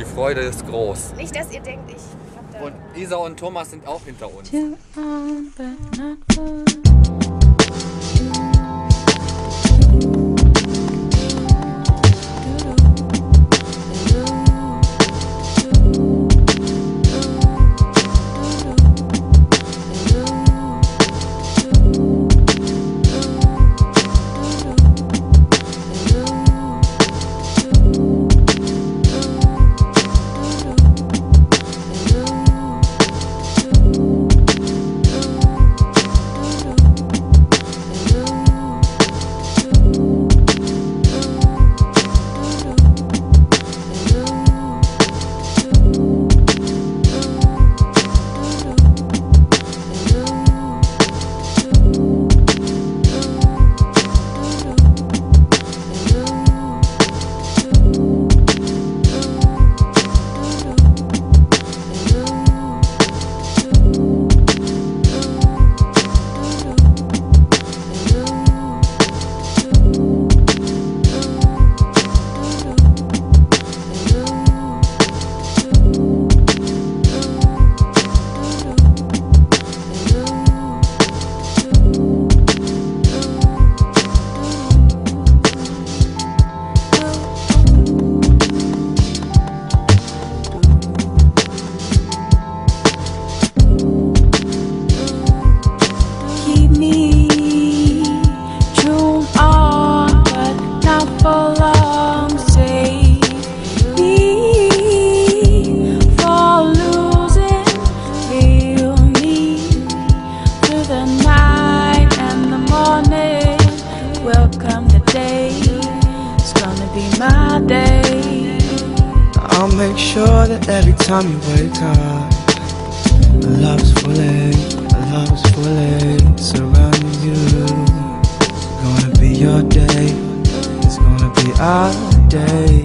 Die Freude ist groß. Nicht, dass ihr denkt, ich hab da. Und Isa und Thomas sind auch hinter uns. My day. I'll make sure that every time you wake up, love's fully, love's fully surrounding you. Gonna be your day, it's gonna be our day.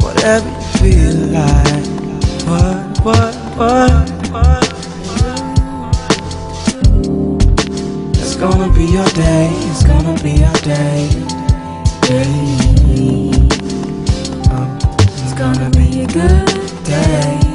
Whatever you feel like, what, what, what, what. It's gonna be your day, it's gonna be our day. Day. Um, It's gonna be a good day.